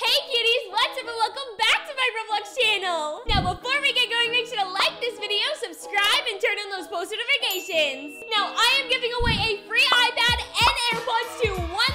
Hey cuties, what's up and welcome back to my Roblox channel! Now before we get going, make sure to like this video, subscribe, and turn on those post notifications. Now I am giving away a free iPad and AirPods to one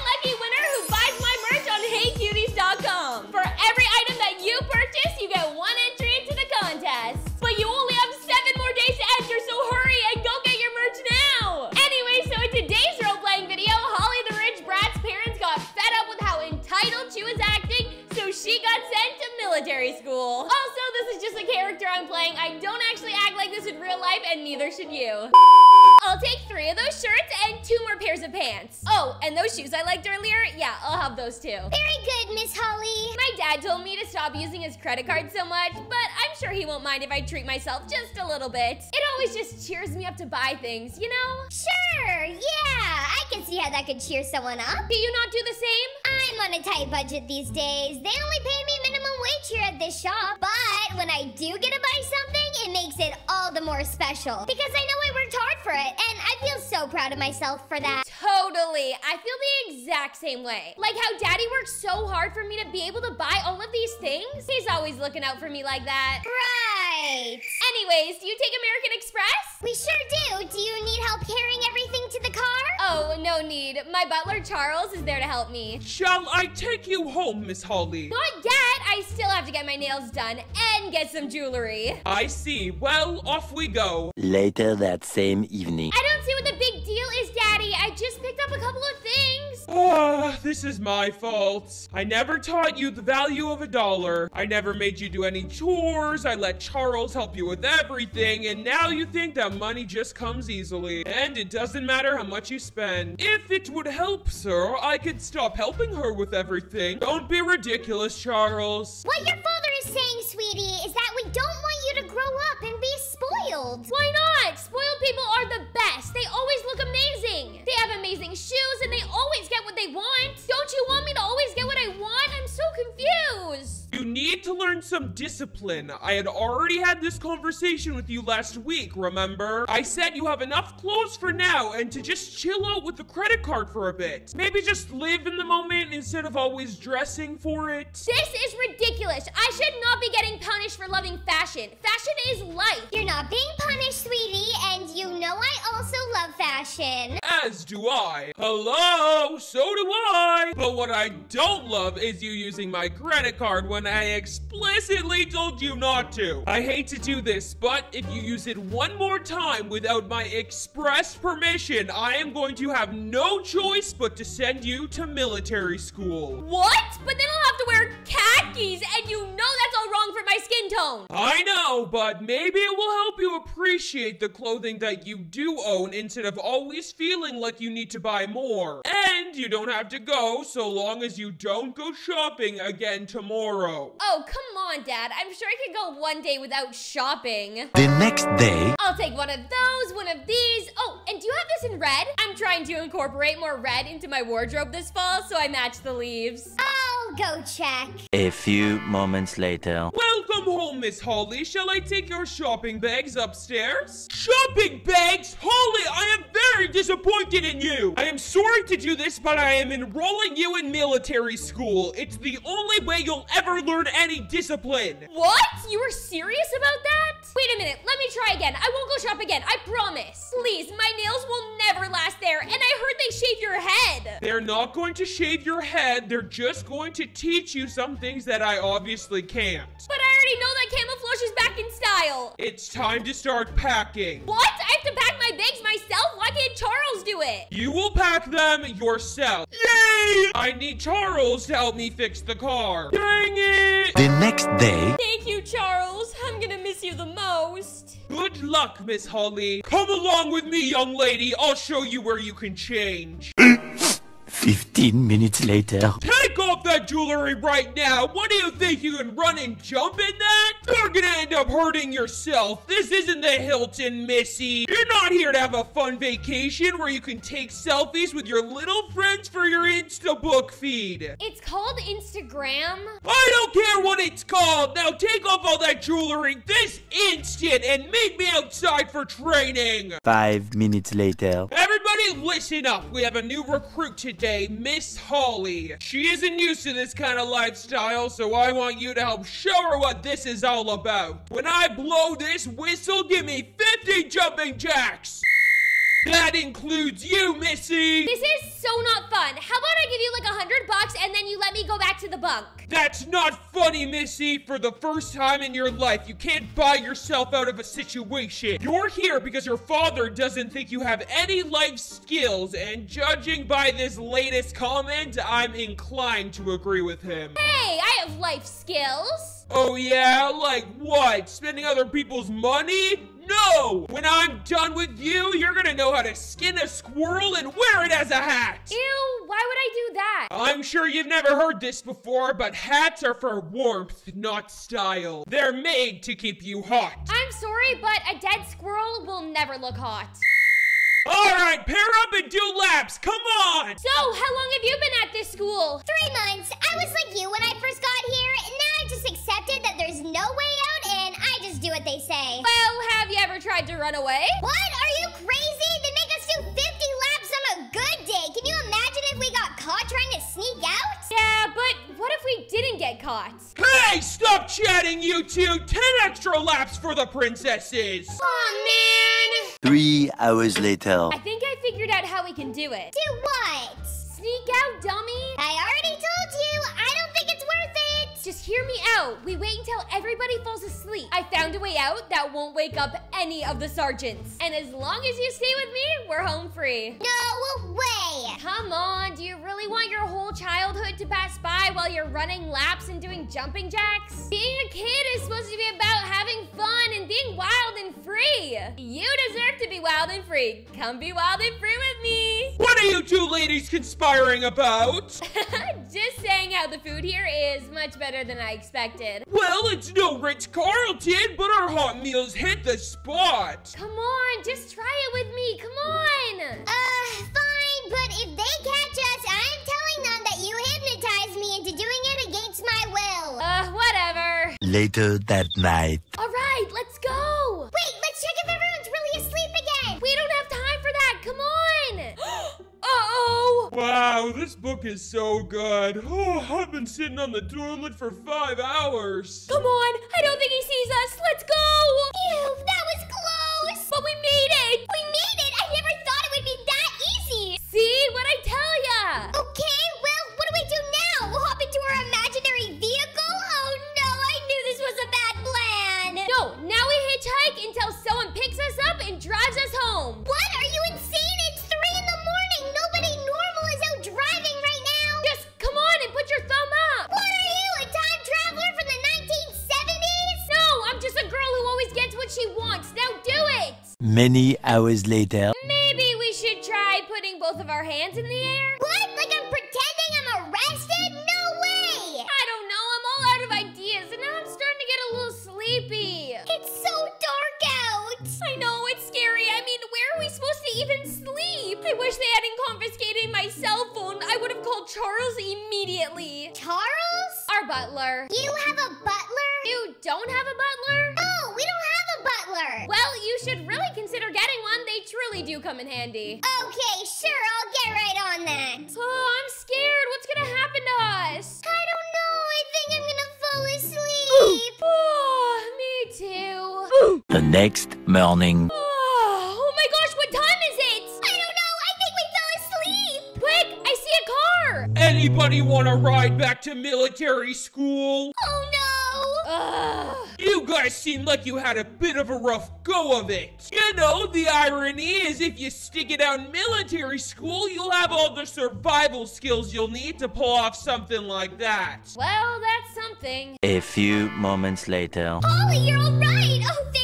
pants. Oh, and those shoes I liked earlier, yeah, I'll have those too. Very good, Miss Holly. My dad told me to stop using his credit card so much, but I'm sure he won't mind if I treat myself just a little bit. It always just cheers me up to buy things, you know? Sure, yeah, I can see how that could cheer someone up. Do you not do the same? I'm on a tight budget these days. They only pay me minimum wage here at this shop. But when I do get to buy something, it makes it all the more special. Because I know I worked hard for it, and I feel so proud of myself for that. Totally. I feel the exact same way. Like how daddy works so hard for me to be able to buy all of these things. He's always looking out for me like that. Right. Anyways, do you take American Express? We sure do. Do you need help carrying everything to the car? Oh, no need. My butler Charles is there to help me. Shall I take you home, Miss Holly? Not yet. I still have to get my nails done and get some jewelry. I see. Well, off we go. Later that same evening. I just picked up a couple of things. Ah, this is my fault. I never taught you the value of a dollar. I never made you do any chores. I let Charles help you with everything, and now you think that money just comes easily. And it doesn't matter how much you spend. If it would help, sir, I could stop helping her with everything. Don't be ridiculous, Charles. What your father discipline. I had already had this conversation with you last week, remember? I said you have enough clothes for now and to just chill out with the credit card for a bit. Maybe just live in the moment instead of always dressing for it. This is ridiculous. I should not be getting punished for loving fashion. Fashion is life. You're not being punished, sweetie, and you know I also love fashion. As do I. Hello, so do I. But what I don't love is you using my credit card when I explicitly told you not to. I hate to do this, but if you use it one more time without my express permission, I am going to have no choice but to send you to military school. What? But then I'll have to wear khakis, and you know that's all wrong for my skin tone. I know, but maybe it will help you appreciate the clothing that you do own instead of always feeling like you need to buy more. And you don't have to go so long as you don't go shopping again tomorrow. Oh, come on, Dad. I'm sure I could go one day without shopping. The next day, I'll take one of those, one of these. Oh, and do you have this in red? I'm trying to incorporate more red into my wardrobe this fall so I match the leaves. I'll go check. a few moments later. Welcome home, Miss Holly. Shall I take your shopping bags upstairs? Shopping bags? Holly, I am very disappointed in you. I am sorry to do this, but I am enrolling you in military school. It's the only way you'll ever learn any discipline. What? You were serious about that? Wait a minute, let me try again. I won't go shop again, I promise. Please, my nails will never last there, and I heard they shave your head. They're not going to shave your head. They're just going to teach you some things that I obviously can't. But I already know that camouflage is back in style. It's time to start packing. What? I have to pack my bags myself? Why can't Charles do it? You will pack them yourself. Yay! I need Charles to help me fix the car. Dang it! The next day, Thank you, Charles. I'm gonna miss you the most. Good luck, Miss Holly. Come along with me, young lady. I'll show you where you can change. 15 minutes later. Take off that jewelry right now. What do you think? You can run and jump in that? You're gonna end up hurting yourself. This isn't the Hilton, Missy. You're not here to have a fun vacation where you can take selfies with your little friends for your Insta book feed. It's called Instagram. I don't care what it's called. Now take off all that jewelry this instant and meet me outside for training. Five minutes later. Everybody Everybody listen up. We have a new recruit today, Miss Holly. She isn't used to this kind of lifestyle, so I want you to help show her what this is all about. When I blow this whistle, give me 50 jumping jacks. That includes you, Missy! This is so not fun. How about I give you like a hundred bucks and then you let me go back to the bunk? That's not funny, Missy! For the first time in your life, you can't buy yourself out of a situation. You're here because your father doesn't think you have any life skills, and judging by this latest comment, I'm inclined to agree with him. Hey, I have life skills. Oh yeah? Like what? Spending other people's money? No! When I'm done with you, you're gonna know how to skin a squirrel and wear it as a hat! Ew, why would I do that? I'm sure you've never heard this before, but hats are for warmth, not style. They're made to keep you hot. I'm sorry, but a dead squirrel will never look hot. Alright, pair up and do laps, come on! So, how long have you been at this school? Three months. I was like you when I first got here, and now I've just accepted that there's no way out, and I just do what they say. Well, have you ever tried to run away? What? Are you crazy? They make us do 50 laps on a good day. Can you imagine if we got caught trying to sneak out? Yeah, but what if we didn't get caught? Hey, stop chatting, you two! Ten extra laps for the princesses! Oh man! Three hours later. I think I figured out how we can do it. Do what? Sneak out, dummy! I already told you. I don't think it's worth it. Just hear me out. We wait until everybody falls asleep. I found a way out that won't wake up any of the sergeants. And as long as you stay with me, we're home free. No way. Come on, do you really want your whole childhood to pass by while you're running laps and doing jumping jacks? Being a kid is supposed to be about having fun and being wild and free. You deserve to be wild and free. Come be wild and free with me. What are you two ladies conspiring about? Just saying how the food here is much better than I expected. Well, it's no Ritz Carlton, but our hot meals hit the spot. Come on, just try it with me. Come on. Uh, fine, but if they catch us, I'm telling them that you hypnotized me into doing it against my will. Uh, whatever. Later that night. All Wow, this book is so good. Oh, I've been sitting on the toilet for five hours. Come on. I don't think he sees us. Let's go. Ew, Many hours later. Maybe we should try putting both of our hands in the air. What? Like I'm pretending I'm arrested? No way! I don't know. I'm all out of ideas, and now I'm starting to get a little sleepy. It's so dark out. I know it's scary. I mean, where are we supposed to even sleep? I wish they hadn't confiscated my cell phone. I would have called Charles immediately. Charles? Our butler. You have a butler? You don't have a butler? We don't have a butler. Well, you should really consider getting one. They truly do come in handy. Okay, sure, I'll get right on that. Oh, I'm scared. What's gonna happen to us? I don't know. I think I'm gonna fall asleep. Oh, me too. The next morning. Oh, oh my gosh, what time is it? I don't know. I think we fell asleep. Quick, I see a car. Anybody want to ride back to military school? Oh no. Ugh. You guys seem like you had a bit of a rough go of it. You know, the irony is if you stick it out in military school, you'll have all the survival skills you'll need to pull off something like that. Well, that's something. A few moments later. Holly, you're all right. Oh, thank gosh.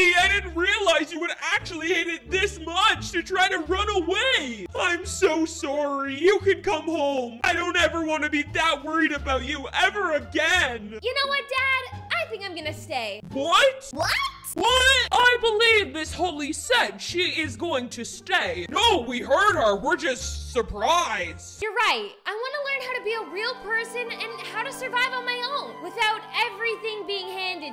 I didn't realize you would actually hate it this much to try to run away. I'm so sorry. You can come home. I don't ever want to be that worried about you ever again. You know what, Dad? I think I'm gonna stay. What? What? What? I believe Miss Holly said she is going to stay. No, we heard her. We're just surprised. You're right. I want to learn how to be a real person and how to survive on my own without everything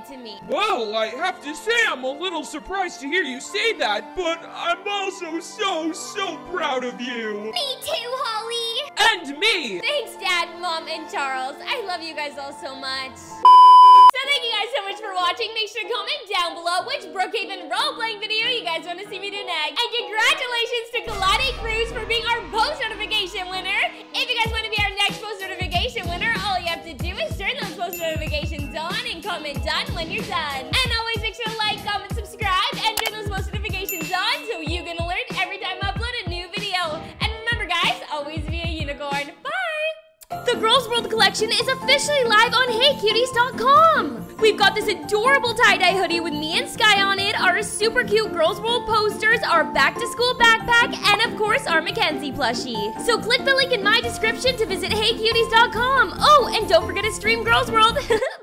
to me. Well, I have to say I'm a little surprised to hear you say that, but I'm also so, so proud of you. Me too, Holly. And me! Thanks, Dad, Mom, and Charles. I love you guys all so much. So thank you guys so much for watching. Make sure to comment down below which Brookhaven role-playing video you guys want to see me do next. And congratulations to comment done when you're done. And always make sure to like, comment, subscribe, and turn those post notifications on so you get alert every time I upload a new video. And remember guys, always be a unicorn. Bye! The Girls World collection is officially live on HeyCuties.com. We've got this adorable tie-dye hoodie with me and Sky on it, our super cute Girls World posters, our back-to-school backpack, and of course our Mackenzie plushie. So click the link in my description to visit HeyCuties.com. Oh, and don't forget to stream Girls World.